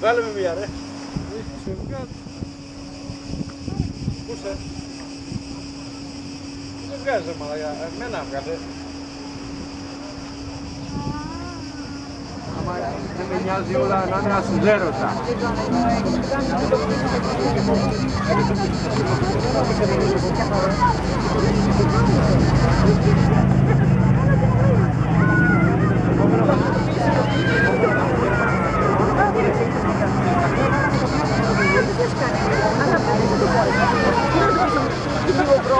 Βάλε με μία ρε. Πούσε. Δεν βγάζε μαλακά. Εμένα βγάλε. Δεν με νοιάζει όλα να είναι ασυλλέρωτα.